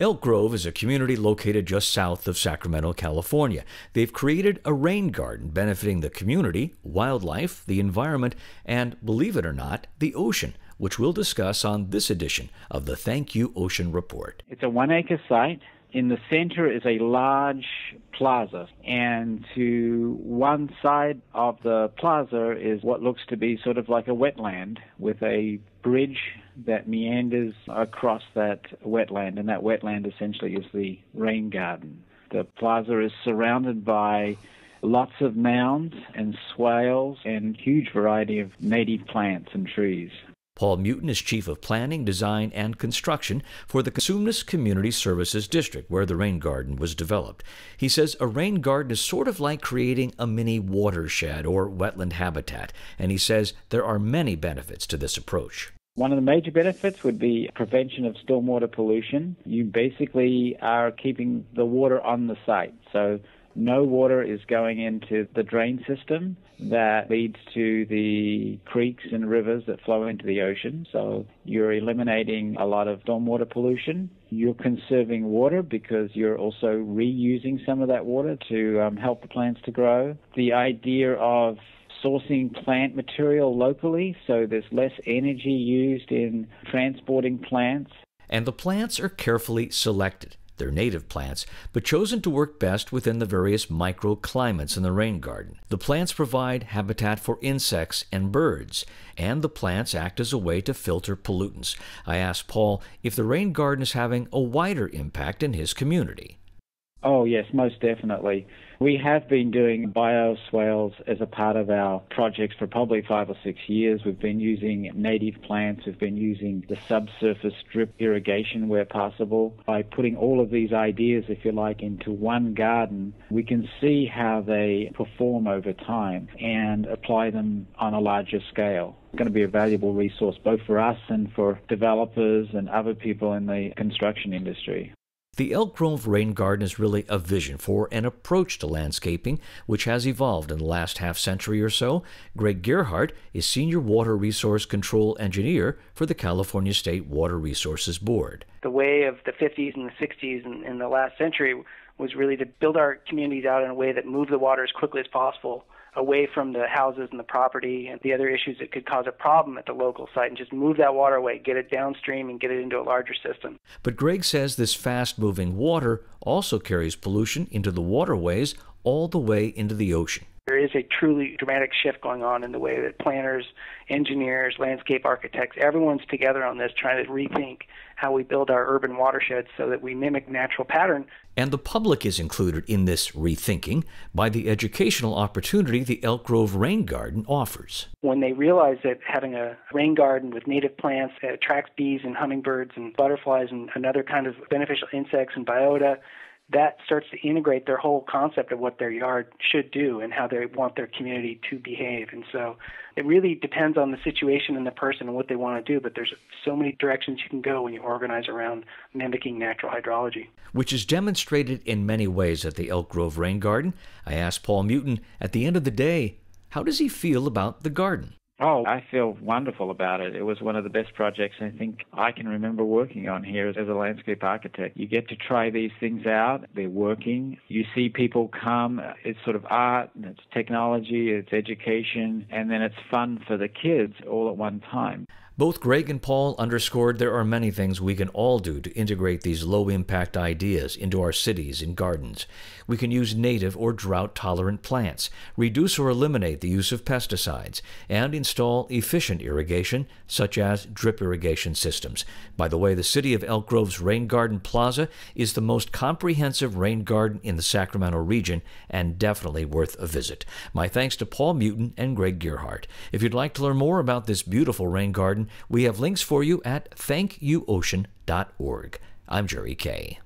Elk Grove is a community located just south of Sacramento, California. They've created a rain garden benefiting the community, wildlife, the environment, and, believe it or not, the ocean, which we'll discuss on this edition of the Thank You Ocean Report. It's a one acre site. In the center is a large plaza, and to one side of the plaza is what looks to be sort of like a wetland with a bridge that meanders across that wetland, and that wetland essentially is the rain garden. The plaza is surrounded by lots of mounds and swales and huge variety of native plants and trees. Paul Mewton is Chief of Planning, Design, and Construction for the Cosumnes Community Services District, where the rain garden was developed. He says a rain garden is sort of like creating a mini watershed or wetland habitat, and he says there are many benefits to this approach. One of the major benefits would be prevention of stormwater pollution. You basically are keeping the water on the site. So no water is going into the drain system that leads to the creeks and rivers that flow into the ocean. So you're eliminating a lot of stormwater pollution. You're conserving water because you're also reusing some of that water to um, help the plants to grow. The idea of sourcing plant material locally, so there's less energy used in transporting plants. And the plants are carefully selected. They're native plants, but chosen to work best within the various microclimates in the rain garden. The plants provide habitat for insects and birds, and the plants act as a way to filter pollutants. I asked Paul if the rain garden is having a wider impact in his community. Oh, yes, most definitely. We have been doing bioswales as a part of our projects for probably five or six years. We've been using native plants, we've been using the subsurface drip irrigation where possible. By putting all of these ideas, if you like, into one garden, we can see how they perform over time and apply them on a larger scale. It's going to be a valuable resource both for us and for developers and other people in the construction industry. The Elk Grove Rain Garden is really a vision for an approach to landscaping which has evolved in the last half century or so. Greg Gearheart is Senior Water Resource Control Engineer for the California State Water Resources Board. The way of the 50s and the 60s and in the last century was really to build our communities out in a way that moved the water as quickly as possible away from the houses and the property and the other issues that could cause a problem at the local site and just move that water away, get it downstream and get it into a larger system. But Greg says this fast moving water also carries pollution into the waterways all the way into the ocean. There is a truly dramatic shift going on in the way that planners, engineers, landscape architects, everyone's together on this trying to rethink how we build our urban watersheds so that we mimic natural pattern. And the public is included in this rethinking by the educational opportunity the Elk Grove Rain Garden offers. When they realize that having a rain garden with native plants that attracts bees and hummingbirds and butterflies and another kind of beneficial insects and biota, that starts to integrate their whole concept of what their yard should do and how they want their community to behave. And so it really depends on the situation and the person and what they want to do, but there's so many directions you can go when you organize around mimicking natural hydrology. Which is demonstrated in many ways at the Elk Grove Rain Garden. I asked Paul Mewton at the end of the day, how does he feel about the garden? Oh, I feel wonderful about it. It was one of the best projects I think I can remember working on here as a landscape architect. You get to try these things out, they're working. You see people come, it's sort of art, and it's technology, it's education, and then it's fun for the kids all at one time. Both Greg and Paul underscored there are many things we can all do to integrate these low impact ideas into our cities and gardens. We can use native or drought tolerant plants, reduce or eliminate the use of pesticides, and install efficient irrigation, such as drip irrigation systems. By the way, the city of Elk Grove's Rain Garden Plaza is the most comprehensive rain garden in the Sacramento region and definitely worth a visit. My thanks to Paul Mewton and Greg Gearheart. If you'd like to learn more about this beautiful rain garden, we have links for you at thankyouocean.org. I'm Jerry Kay.